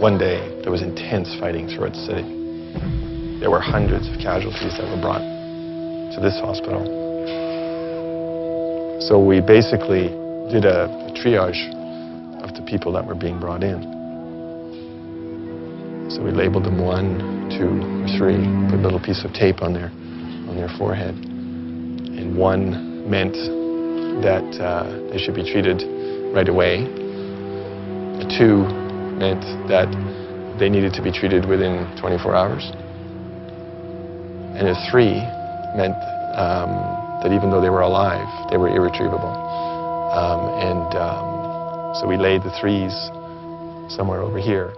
One day, there was intense fighting throughout the city. There were hundreds of casualties that were brought to this hospital. So we basically did a, a triage of the people that were being brought in. So we labeled them one, two, or three, put a little piece of tape on their, on their forehead. And one meant that uh, they should be treated right away. Two meant that they needed to be treated within 24 hours. And a three meant um, that even though they were alive, they were irretrievable. Um, and um, so we laid the threes somewhere over here.